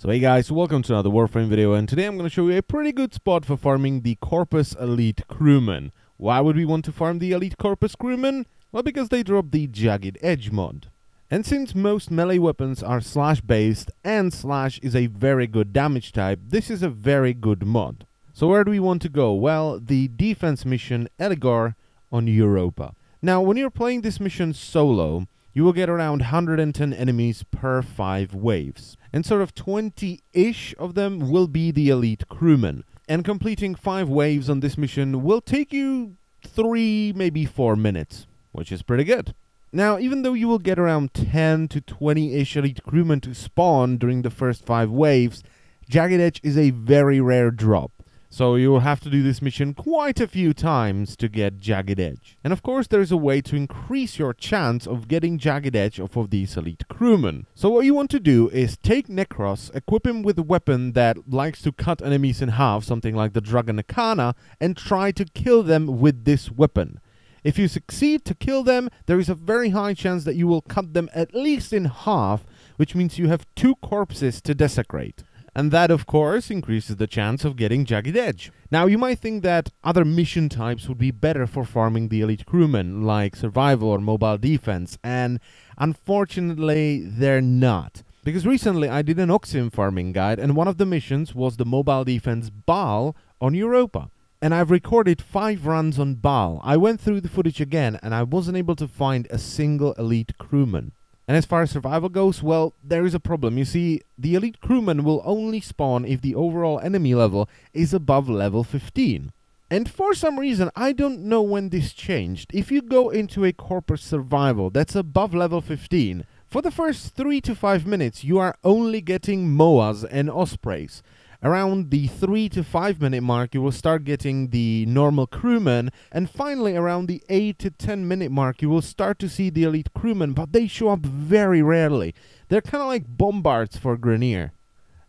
So hey guys, welcome to another Warframe video and today I'm going to show you a pretty good spot for farming the Corpus Elite Crewman. Why would we want to farm the Elite Corpus Crewman? Well because they drop the Jagged Edge mod. And since most melee weapons are slash based and slash is a very good damage type, this is a very good mod. So where do we want to go? Well, the defense mission Eligor on Europa. Now when you're playing this mission solo, you will get around 110 enemies per 5 waves. And sort of 20-ish of them will be the elite crewmen. And completing 5 waves on this mission will take you 3, maybe 4 minutes, which is pretty good. Now, even though you will get around 10 to 20-ish elite crewmen to spawn during the first 5 waves, Jagged Edge is a very rare drop. So you will have to do this mission quite a few times to get Jagged Edge. And of course there is a way to increase your chance of getting Jagged Edge off of these elite crewmen. So what you want to do is take Nekros, equip him with a weapon that likes to cut enemies in half, something like the Dragon Nikana, and try to kill them with this weapon. If you succeed to kill them, there is a very high chance that you will cut them at least in half, which means you have two corpses to desecrate and that of course increases the chance of getting Jagged Edge. Now you might think that other mission types would be better for farming the elite crewmen, like survival or mobile defense, and unfortunately they're not. Because recently I did an Oxium farming guide, and one of the missions was the mobile defense Baal on Europa. And I've recorded five runs on Baal. I went through the footage again, and I wasn't able to find a single elite crewman. And as far as survival goes, well, there is a problem. You see, the elite crewman will only spawn if the overall enemy level is above level 15. And for some reason, I don't know when this changed. If you go into a Corpus survival that's above level 15, for the first 3 to 5 minutes, you are only getting MOAs and Ospreys around the 3 to 5 minute mark you will start getting the normal crewmen and finally around the 8 to 10 minute mark you will start to see the elite crewmen but they show up very rarely they're kind of like bombards for Grineer.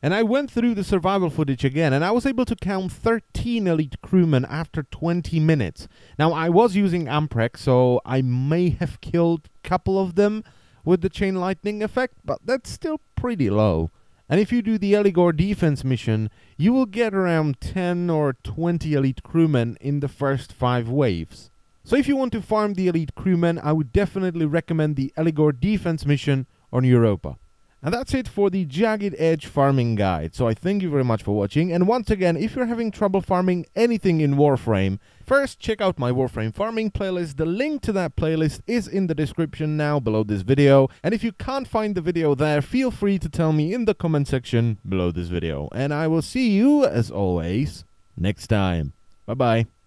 and I went through the survival footage again, and I was able to count 13 elite crewmen after 20 minutes. Now, I was using Amprex, so I may have killed a couple of them with the chain lightning effect, but that's still pretty low. And if you do the Eligor defense mission, you will get around 10 or 20 elite crewmen in the first 5 waves. So if you want to farm the elite crewmen, I would definitely recommend the Eligor defense mission on Europa. And that's it for the Jagged Edge farming guide. So I thank you very much for watching. And once again, if you're having trouble farming anything in Warframe, first check out my Warframe farming playlist. The link to that playlist is in the description now below this video. And if you can't find the video there, feel free to tell me in the comment section below this video. And I will see you, as always, next time. Bye bye.